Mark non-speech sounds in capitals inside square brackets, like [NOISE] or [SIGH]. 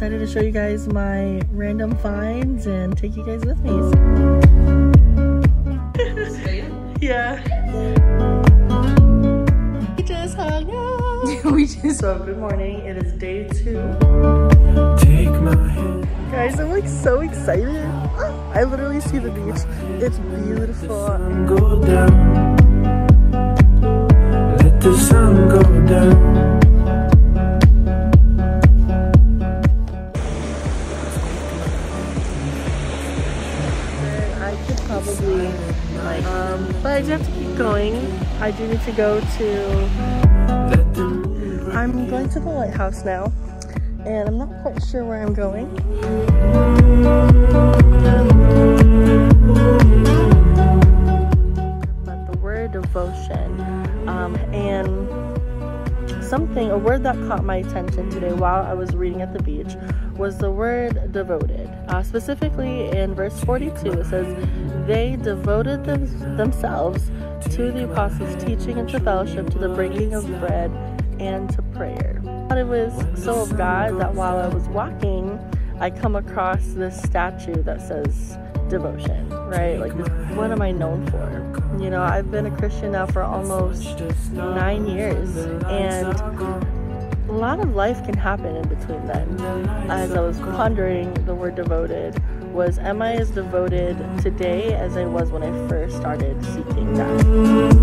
decided to show you guys my random finds and take you guys with me. [LAUGHS] yeah. We just hung out. [LAUGHS] we just so good morning. It is day two. Take my hand. Guys, I'm like so excited. Ah, I literally see the beach. It's beautiful. Probably like um but I do have to keep going. I do need to go to I'm going to the lighthouse now and I'm not quite sure where I'm going. But the word devotion um, and something, a word that caught my attention today while I was reading at the beach was the word devoted. Uh, specifically in verse 42, it says, They devoted them themselves to the apostles' teaching and to fellowship, to the breaking of bread, and to prayer. But it was so of God that while I was walking, I come across this statue that says devotion, right? Like, what am I known for? You know, I've been a Christian now for almost nine years, and a lot of life can happen in between then. As I was pondering the word devoted, was am I as devoted today as I was when I first started seeking God?